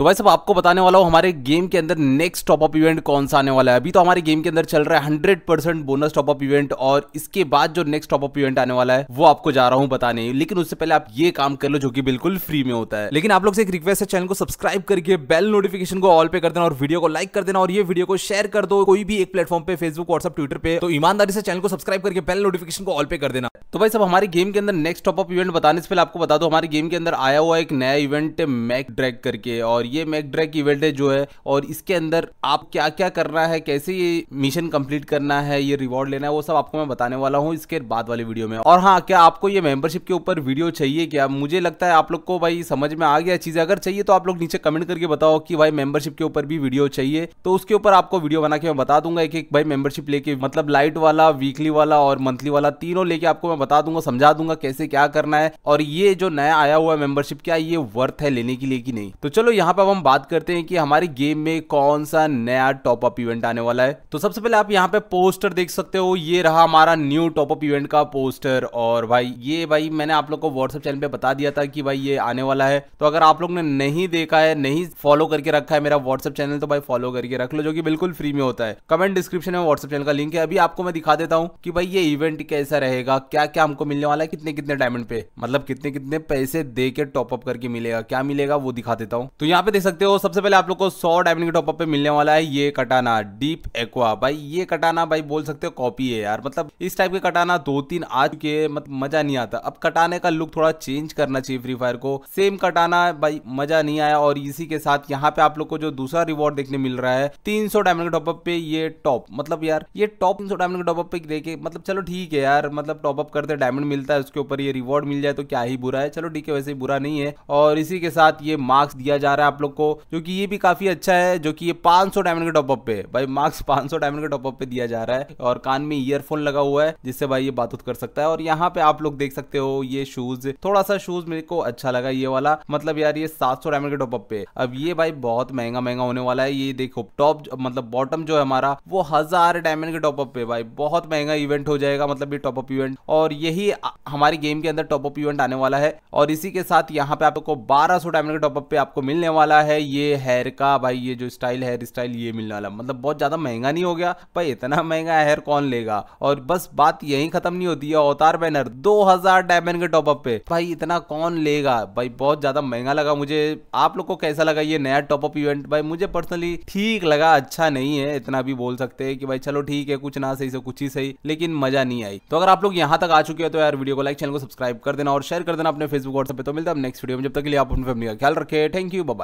तो भाई सब आपको बताने वाला हूँ, हमारे गेम के अंदर नेक्स्ट टॉप अप इवेंट कौन सा आने वाला है? अभी तो हमारे गेम के अंदर चल रहा है hundred percent bonus top up event और इसके बाद जो नेक्स्ट टॉप अप इवेंट आने वाला है, वो आपको जा रहा हूँ बताने। लेकिन उससे पहले आप ये काम कर लो जो कि बिल्कुल फ्री में होता है। लेकिन आप लोग से एक रिक्वेस्ट है चैनल को सब्सक्राइब करके बेल नोटिफिकेशन को ऑल पे कर देना और वीडियो को लाइक कर देना और ये वीडियो को शेयर कर दो कोई भी एक प्लेटफॉर्म पे फेसबुक व्हाट्सअप ट्विटर पे। तो ईमानदारी से चैनल को सब्सक्राइब करके बेल नोटिफिकेशन को ऑल पे कर देना। तो भाई, सब हमारे गेम के अंदर नेक्स्ट टॉप अप इवेंट बताने से पहले आपको बता दो, हमारे गेम के अंदर आया हुआ एक नया इवेंट है मैक ड्रैग करके, और ये मैक ड्रैग इवेंट है जो है, और इसके अंदर आप क्या क्या करना है, कैसे ये मिशन कंप्लीट करना है, ये रिवॉर्ड लेना है, वो सब आपको मैं बताने वाला हूँ इसके बाद वाली वीडियो में। और हाँ क्या आपको ये मेंबरशिप के ऊपर वीडियो चाहिए क्या? मुझे लगता है आप लोग को भाई समझ में आ गया चीज़। अगर चाहिए तो आप लोग नीचे कमेंट करके बताओ कि भाई मेंबरशिप के ऊपर भी वीडियो चाहिए। तो उसके ऊपर आपको वीडियो बना के मैं बता दूँगा एक एक भाई मेंबरशिप लेके मतलब लाइट वाला वीकली वाला, और मंथली वाला, तीनों लेके आपको मैं बता दूँगा, समझा दूँगा कैसे क्या करना है। और ये जो नया आया हुआ मेंबरशिप क्या ये वर्थ है लेने के लिए कि नहीं? तो चलो, यहाँ पे हम बात करते हैं कि हमारे गेम में कौन सा नया टॉप अप इवेंट आने वाला है। तो सबसे पहले आप यहाँ पे पोस्टर देख सकते हो। ये रहा हमारा न्यू टॉप अप इवेंट का पोस्टर और भाई, ये भाई मैंने आप लोग को व्हाट्सएप चैनल पे बता दिया था कि भाई ये आने वाला है। तो अगर आप लोग ने नहीं देखा है, नहीं फॉलो करके रखा है मेरा व्हाट्सएप चैनल तो भाई फॉलो करके रख लो, जो कि बिल्कुल फ्री में होता है। कमेंट डिस्क्रिप्शन में व्हाट्सएप चैनल का लिंक है। अभी आपको मैं दिखा देता हूँ कि भाई ये इवेंट कैसा रहेगा, क्या क्या क्या हमको मिलने वाला है? कितने कितने डायमंड पे? मतलब कितने कितने पैसे दे के टॉपअप करके मिलेगा? क्या मिलेगा वो दिखा देता हूँ। तो यहाँ पे देख सकते हो, सबसे पहले आप लोग को सौ डायमंड के टॉपअप पे मिलने वाला है ये कटाना डीप एक्वा भाई, ये कटाना भाई बोल सकते हो कॉपी है यार। मतलब इस टाइप के कटाना दो तीन आ चुके मतलब मज़ा नहीं आता। अब कटाने का लुक थोड़ा चेंज करना चाहिए फ्री फायर को। सेम कटाना भाई, मज़ा नहीं आया और इसी के साथ यहाँ पे आप लोग को जो दूसरा रिवॉर्ड देखने मिल रहा है, तीन सौ डायमंड के टॉपअप पे ये टॉप मतलब यार, ये टॉप तीन सौ डायमंड के टॉपअप पे देखे मतलब चलो ठीक है यार मतलब टॉपअप करते हैं डायमंड मिलता है, उसके ऊपर ये रिवॉर्ड मिल जाए तो क्या ही बुरा है। चलो ठीक है, वैसे बुरा नहीं है। और इसी के साथ ये मार्क्स दिया जा रहा है आप लोग को, जो कि ये भी काफ़ी अच्छा है, जो कि ये 500 डायमंड के टॉपअप पे भाई मार्क्स 500 डायमंड के टॉपअप पे दिया जा रहा है और कान में ईयरफोन लगा हुआ है, जिससे भाई ये बात कर सकता है। और यहाँ पे आप लोग देख सकते हो, ये शूज़ थोड़ा सा शूज़ मेरे को अच्छा लगा ये वाला। मतलब यार, ये 700 डायमंड के टॉपअप पे अब ये भाई बहुत महँगा महँगा होने वाला है। ये देखो टॉप मतलब बॉटम जो है हमारा, वो हज़ार डायमंड के टॉपअप पे भाई। बहुत महँगा इवेंट हो जाएगा मतलब ये टॉपअप इवेंट और यही हमारे गेम के अंदर टॉपअप इवेंट आने वाला है। और इसी के साथ यहाँ पे आपको बारह सौ डायमंड के टॉपअप पे आपको मिलने वाला है। ये हेयर का भाई, ये जो स्टाइल हेयर स्टाइल, ये मिलने वाला। मतलब बहुत ज़्यादा महँगा नहीं हो गया। भाई इतना महँगा हेयर कौन लेगा? और बस बात यही खत्म नहीं होती है। अवतार बैनर 2000 डायमंड के टॉपअप पे। भाई इतना कौन लेगा? भाई बहुत ज़्यादा महँगा लगा मुझे। आप लोग को कैसा लगा ये नया टॉपअप इवेंट? भाई मुझे पर्सनली ठीक लगा अच्छा नहीं है। इतना भी बोल सकते हैं कि भाई चलो ठीक है, कुछ ना सही से कुछ ही सही, लेकिन मज़ा नहीं आई। तो अगर आप लोग यहाँ तक आ चुके हैं तो यार वीडियो को लाइक चैनल को सब्सक्राइब कर देना और शेयर कर देना अपने फेसबुक व्हाट्सएप पे। तो मिलता है नेक्स्ट वीडियो में। जब तक के लिए आप अपनी फैमिली का ख्याल रखें। Thank you bye